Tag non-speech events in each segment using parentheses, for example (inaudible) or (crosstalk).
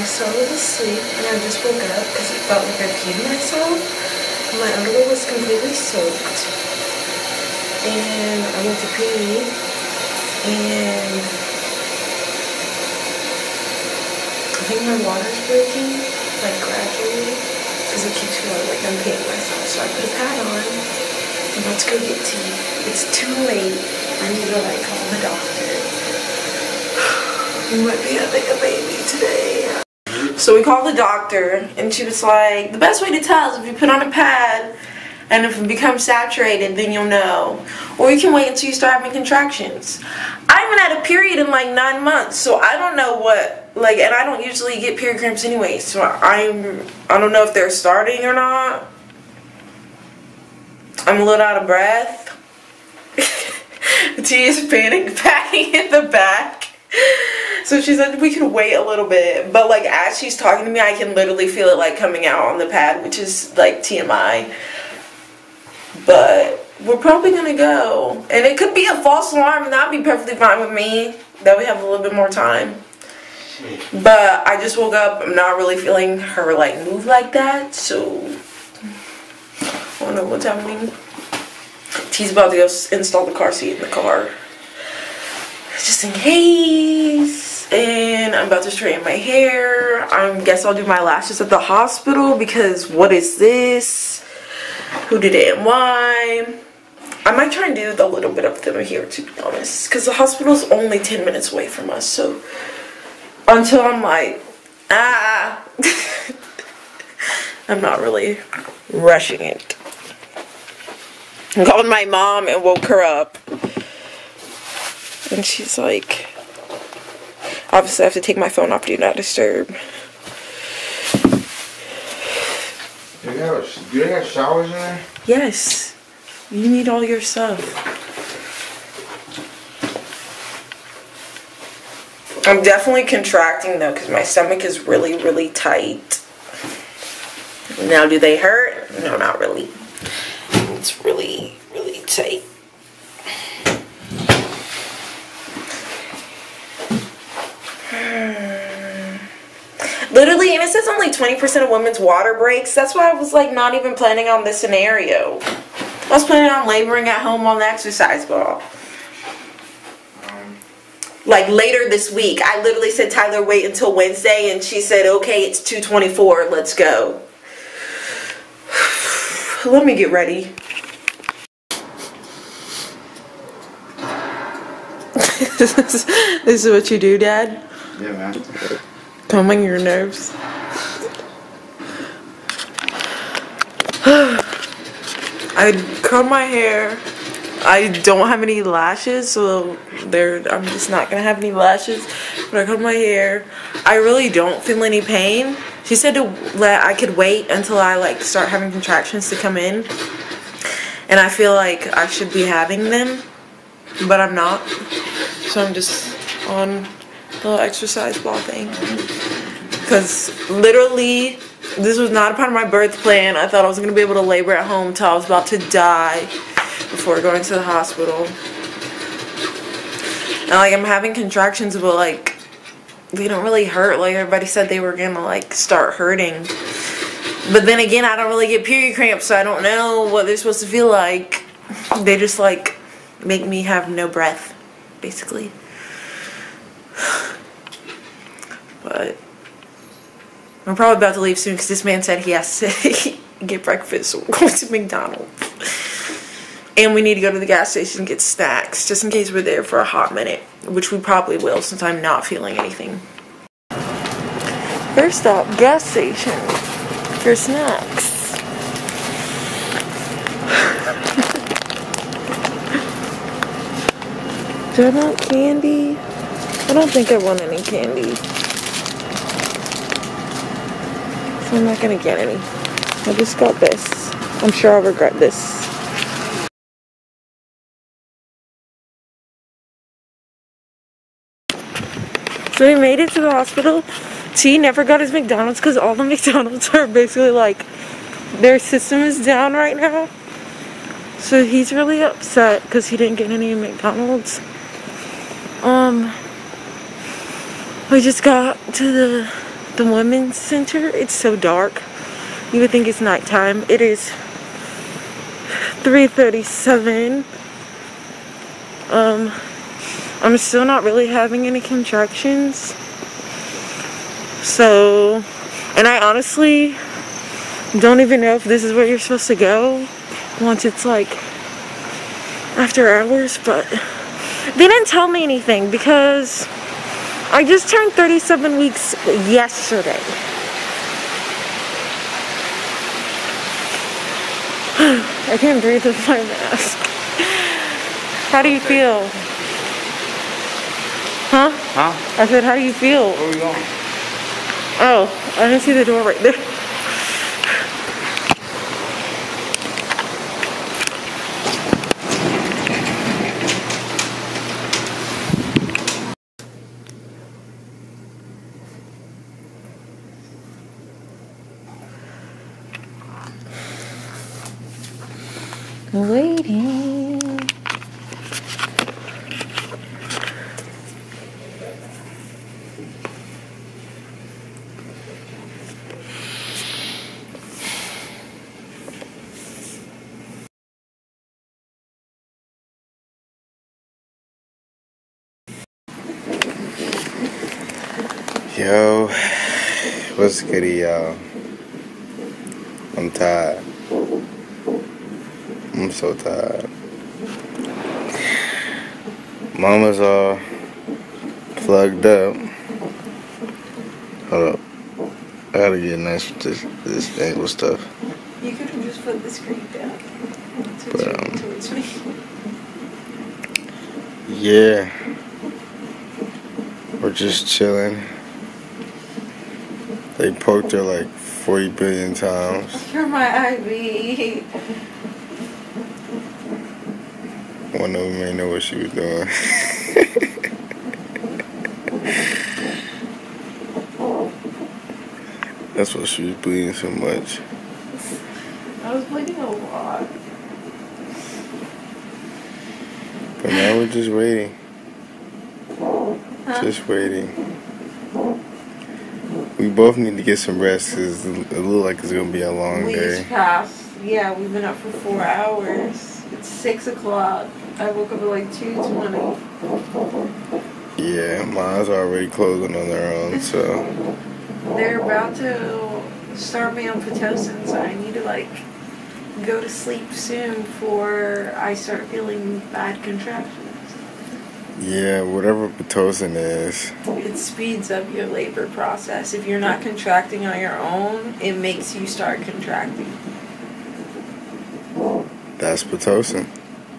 I was asleep and I just woke up because it felt like I peed myself. My underwear was completely soaked. And I went to pee and I think my water's breaking, like gradually, because it keeps feeling like I'm peeing myself. So I put a pad on. About to go get tea. It's too late. I need to like call the doctor. (sighs) You might be having a baby today. So we called the doctor and she was like, the best way to tell is if you put on a pad and if it becomes saturated then you'll know. Or you can wait until you start having contractions. I haven't had a period in like nine months so I don't know what, like, and I don't usually get period cramps anyway so I'm, I don't know if they're starting or not. I'm a little out of breath. (laughs) T is panic patting (laughs) in the back. So she said we could wait a little bit, but like as she's talking to me, I can literally feel it like coming out on the pad, which is like TMI. But we're probably gonna go, and it could be a false alarm, and that'd be perfectly fine with me. That we have a little bit more time. But I just woke up. I'm not really feeling her like move like that, so I don't know what's happening. T's about to go install the car seat in the car. Just in case. And I'm about to straighten my hair. I guess I'll do my lashes at the hospital because what is this? Who did it and why? I might try and do a little bit of them here to be honest. Because the hospital's only 10 minutes away from us. So until I'm like, ah. (laughs) I'm not really rushing it. I called my mom and woke her up. And she's like, obviously I have to take my phone off Do Not Disturb. Do they have, do they have showers in there? Yes. You need all your stuff. I'm definitely contracting though because my stomach is really, really tight. Now, do they hurt? No, not really. It's really, really tight. Literally, and it says only 20% of women's water breaks. That's why I was like not even planning on this scenario. I was planning on laboring at home on the exercise ball. Like later this week. I literally said, Tyler, wait until Wednesday. And she said, okay, it's 224. Let's go. (sighs) Let me get ready. (laughs) this is what you do, Dad? yeah, man. Calming your nerves. (sighs) I curl my hair. I don't have any lashes, so there I'm just not gonna have any lashes. But I curl my hair. I really don't feel any pain. She said to let I could wait until I like start having contractions to come in. And I feel like I should be having them, but I'm not. So I'm just on the little exercise ball thing. Because literally, this was not a part of my birth plan. I thought I was going to be able to labor at home until I was about to die before going to the hospital. And like, I'm having contractions, but like, they don't really hurt. Like, everybody said they were going to like start hurting. But then again, I don't really get period cramps, so I don't know what they're supposed to feel like. They just like make me have no breath, basically. (sighs) But I'm probably about to leave soon because this man said he has to (laughs) get breakfast. So we're going to McDonald's. And we need to go to the gas station and get snacks just in case we're there for a hot minute, which we probably will since I'm not feeling anything. First stop, gas station for snacks. (laughs) Do I want candy? I don't think I want any candy. I'm not gonna get any. I just got this. I'm sure I'll regret this. So we made it to the hospital. T never got his McDonald's because all the (laughs) McDonald's are basically like their system is down right now. So he's really upset because he didn't get any McDonald's. Um, we just got to the the women's center. It's so dark. You would think it's nighttime. It is 3:37. Um, I'm still not really having any contractions. So, and I honestly don't even know if this is where you're supposed to go once it's like after hours, but they didn't tell me anything because I just turned 37 weeks yesterday. I can't breathe with my mask. How do you feel? Huh? Huh? I said, how do you feel? Where are we going? Oh, I didn't see the door right there. Waiting. Yo, what's good, y'all? I'm tired. I'm so tired. Mama's all plugged up. Hold up. I gotta get nice with this, this angle stuff. You could have just put the screen down. But, um, towards me. Yeah. We're just chilling. They poked her like 40 billion times. (laughs) For my IV. One of them ain't know what she was doing. (laughs) That's why she was bleeding so much. I was bleeding a lot. But now we're just waiting. Huh? Just waiting. We both need to get some rest because it look like it's gonna be a long Weeks day. passed. Yeah, we've been up for four hours. It's six o'clock. I woke up at like two twenty. Yeah, my eyes are already closing on their own, so They're about to start me on pitocin, so I need to like go to sleep soon before I start feeling bad contractions. Yeah, whatever pitocin is. It speeds up your labor process. If you're not contracting on your own, it makes you start contracting. That's pitocin.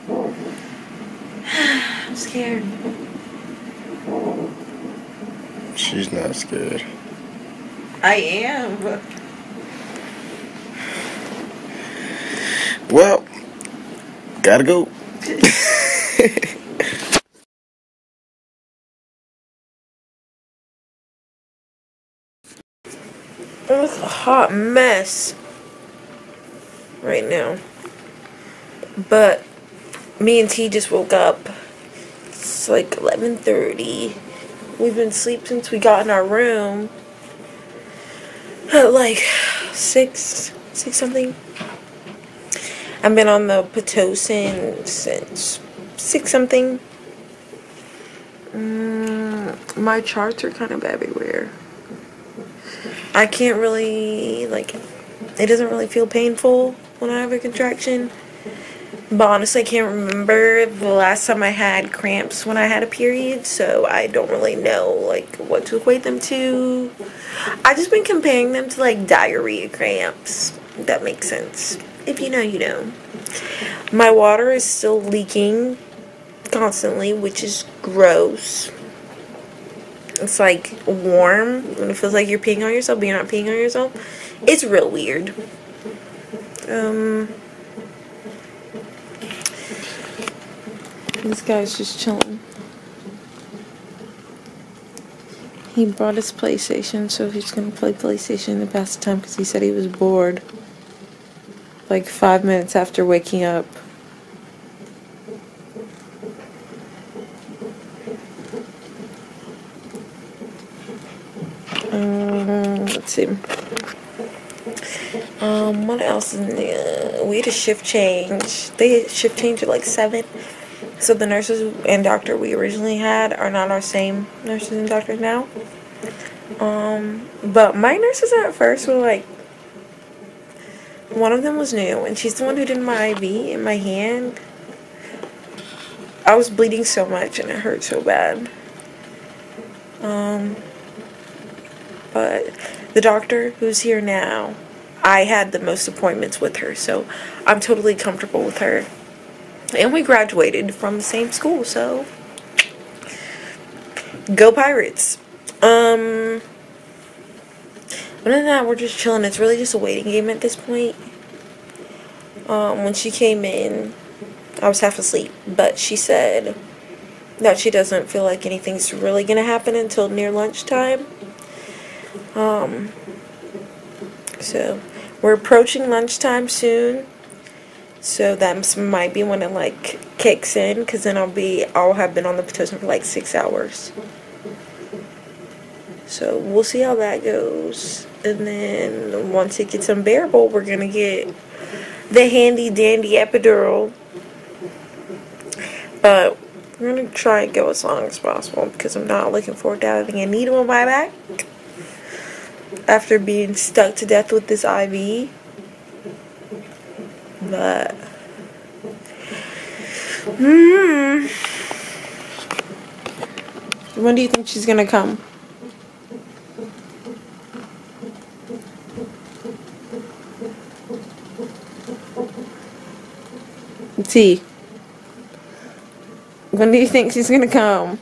(sighs) I'm scared. She's not scared. I am. Well, gotta go. (laughs) hot mess right now. But me and T just woke up. It's like 11:30. We've been asleep since we got in our room at like six, six something. I've been on the pitocin since six something. Mm, my charts are kind of everywhere. I can't really like it doesn't really feel painful when I have a contraction. But honestly I can't remember the last time I had cramps when I had a period, so I don't really know like what to equate them to. I've just been comparing them to like diarrhea cramps. That makes sense. If you know, you know. My water is still leaking constantly, which is gross. It's like warm and it feels like you're peeing on yourself, but you're not peeing on yourself. It's real weird. Um, this guy's just chilling. He brought his PlayStation, so he's gonna play PlayStation to pass the time because he said he was bored. Like five minutes after waking up. Um, see. Um, what else? We had a shift change. They shift change at like seven. So the nurses and doctor we originally had are not our same nurses and doctors now. Um, but my nurses at first were like, one of them was new, and she's the one who did my IV in my hand. I was bleeding so much, and it hurt so bad. Um, but the doctor who's here now, I had the most appointments with her, so I'm totally comfortable with her. And we graduated from the same school, so go Pirates. Um, other than that, we're just chilling. It's really just a waiting game at this point. Um, when she came in, I was half asleep, but she said that she doesn't feel like anything's really gonna happen until near lunchtime. Um, so we're approaching lunchtime soon. So that might be when it like kicks in, because then I'll be I'll have been on the Pitocin for like six hours. So we'll see how that goes. And then once it gets unbearable, we're gonna get the handy dandy epidural. But we're gonna try and go as long as possible because I'm not looking forward to having a needle in my back after being stuck to death with this IV. But hmm. When do you think she's gonna come? T. When do you think she's gonna come?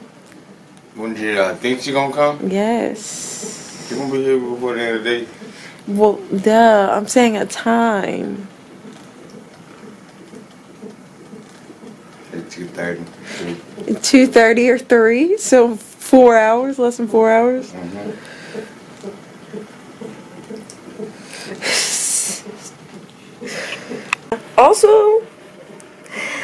When do you uh, think she's gonna come? Yes. Gonna be here before the end of the day. Well, duh. I'm saying a time. At two thirty. Two thirty or three, so four hours, less than four hours. Mm-hmm. Also,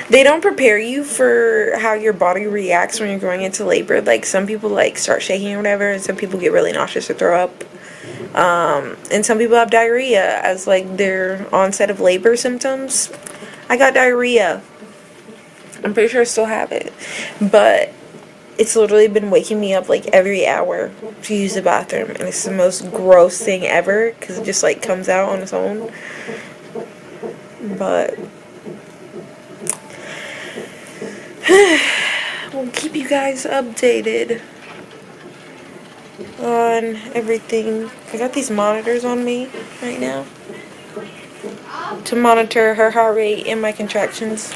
they don't prepare you for how your body reacts when you're going into labor. Like some people like start shaking or whatever, and some people get really nauseous or throw up. Um, and some people have diarrhea as like their onset of labor symptoms. I got diarrhea. I'm pretty sure I still have it, but it's literally been waking me up like every hour to use the bathroom, and it's the most gross thing ever because it just like comes out on its own. But we'll keep you guys updated on everything. I got these monitors on me right now to monitor her heart rate and my contractions.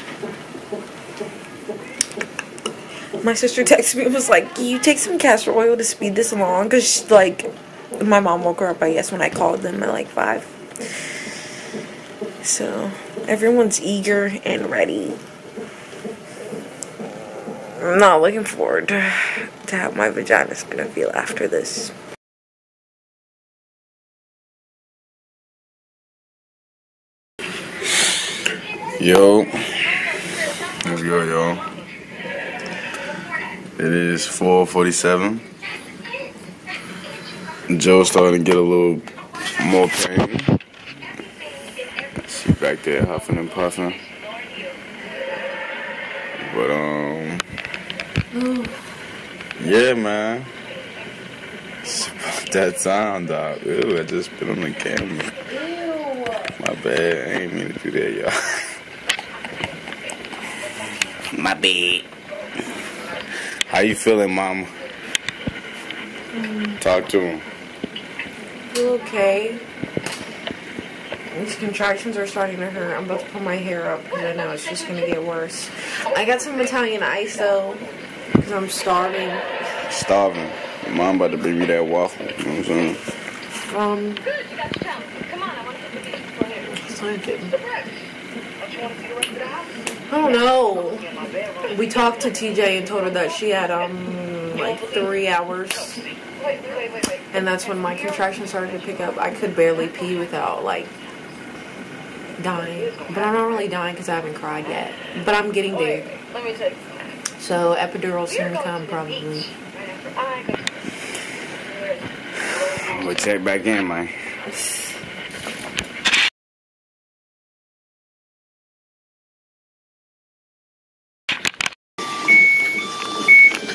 My sister (laughs) texted me and was like, you take some castor oil to speed this along? Because, like, my mom woke her up, I guess, when I called them at like 5. So, everyone's eager and ready. I'm not looking forward to how my vagina's gonna feel after this. Yo. Let's go, yo. It is 447. Joe's starting to get a little more pain. She back there huffing and puffing. But, um, yeah, man. It's (laughs) about that sound, dog. Ew, I just put on the camera. My bad. I ain't mean to do that, y'all. (laughs) My bad. How you feeling, mama? Mm. Talk to him. You okay? These contractions are starting to hurt. I'm about to pull my hair up because I know it's just gonna get worse. I got some Italian ice though because I'm starving. Starving. Your mom about to bring me that waffle. You know what I'm saying? Um, Good, you got the talent. Come on, I want to put the beach for you. Something. I don't know. We talked to TJ and told her that she had um like three hours, and that's when my contractions started to pick up. I could barely pee without like dying, but I'm not really dying because I haven't cried yet. But I'm getting there. So epidural soon to come probably. We'll check back in, man.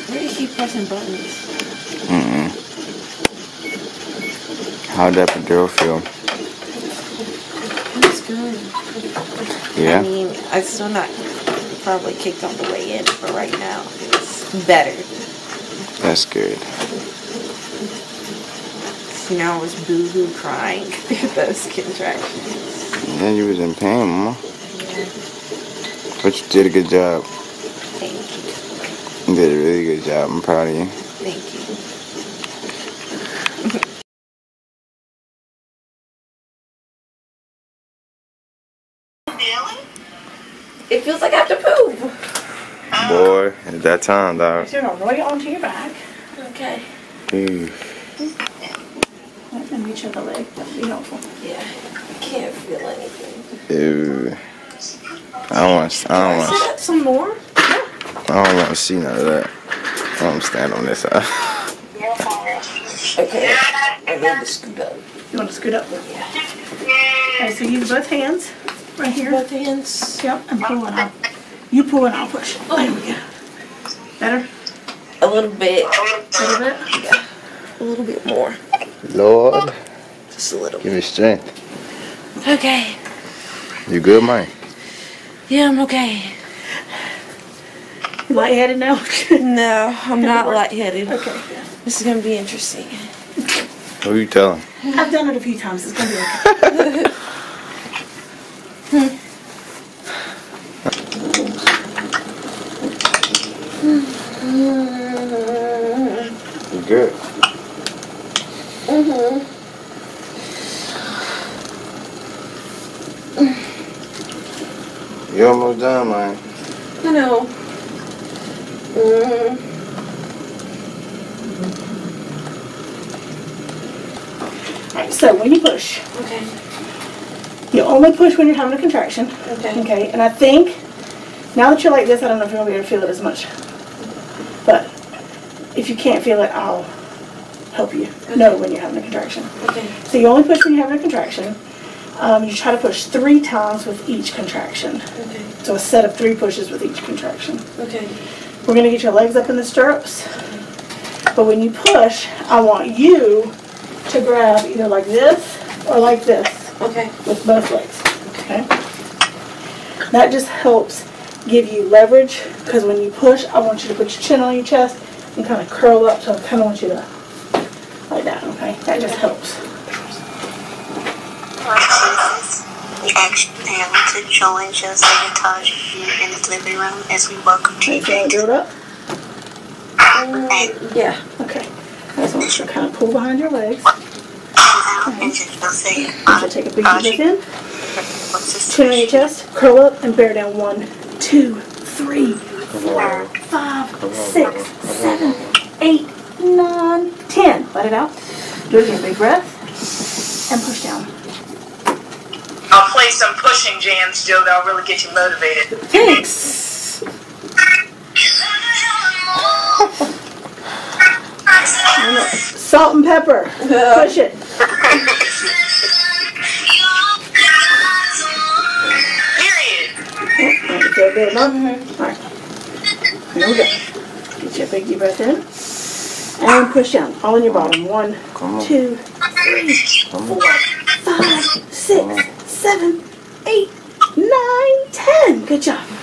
Why do you pressing buttons? Mm-mm. How'd that epidural feel? It's good. Yeah. I mean, I'm still not probably kicked on the way in, but right now it's better. That's good. You know, I was boo-hoo crying through (laughs) those contractions. Yeah, you was in pain, mama. Yeah, But you did a good job. thank you. You did a really good job. I'm proud of you. Thank you. That time, though. You're gonna roll it onto your back Okay. Ooh. and reach over the leg. That would be helpful. Yeah. I can't feel anything. Ew. I don't want. I don't want. Sit up some more. I don't want to see none of that. I want to stand on this side. (laughs) Okay. I need to scoot up. You want to scoot up? Yeah. Okay, so use both hands right here. Both hands. Yep, and pull and I'll. You pull and I'll push. There we go. Better? A little bit. A little bit? Yeah. A little bit more. Lord, Just a little. give me strength. Okay. You good, Mike? Yeah, I'm okay. You lightheaded now? (laughs) No, I'm not lightheaded. okay. This is gonna be interesting. Who are you telling? I've done it a few times. It's gonna be okay. You (laughs) (laughs) hmm good? You almost done, man. I know. Mm. Alright, so when you push, Okay. you when you're having a contraction. Okay. Okay, and I think now that you're like this, I don't know if you're gonna be able to feel it as much. But if you can't feel it, I'll help you know when you're having a contraction. Okay. So you only push when you're having a contraction. Um, you try to push three times with each contraction. Okay. So a set of three pushes with each contraction. Okay. We're gonna get your legs up in the stirrups. But when you push, I want you to grab either like this or like this Okay. with both legs. Okay? That just helps give you leverage because when you push, I want you to put your chin on your chest and kind of curl up. So I kind of want you to like that. Okay? That just helps. We ask now to join and Taj in the living room as we welcome Okay, so TV. do it up. Yeah. Okay. I just want you to kind of pull behind your legs. out and just take a big breath in. What's this? Chin on your chest, curl up, and bear down. One, two, three, four, five, six, seven, eight, nine, ten. Let it out. Do it again. Big breath. And push down. I'll play some pushing jams, Joe. That'll really get you motivated. Thanks. (laughs) Salt-N-Pepa. Uh, push it. (laughs) Alright, feel good, no? Alright. Here we go. Get your big deep breath in. And push down. All in your bottom. One, two, three, four, five, six, seven, eight, nine, ten. Good job.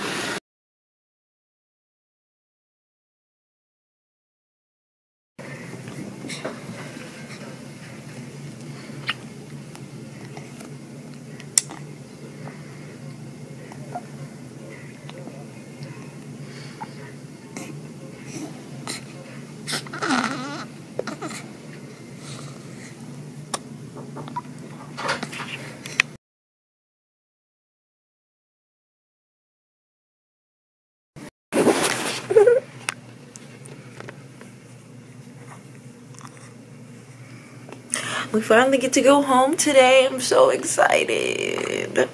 We finally get to go home today. I'm so excited.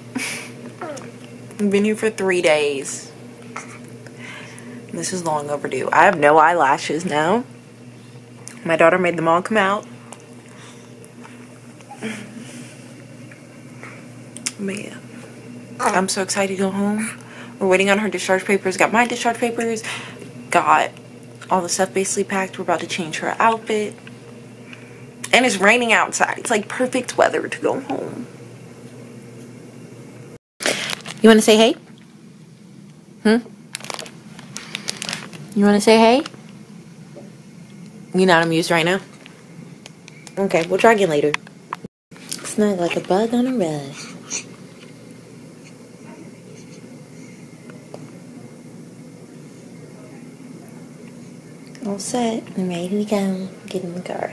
I've been here for three days. This is long overdue. I have no eyelashes now. My daughter made them all come out. Man, I'm so excited to go home. We're waiting on her discharge papers. Got my discharge papers. Got all the stuff basically packed. We're about to change her outfit. And it's raining outside. It's like perfect weather to go home. You want to say hey? Hmm? You want to say hey? You're not amused right now? Okay, we'll try again later. Snug like a bug on a rug. All set and ready to go. Get in the car.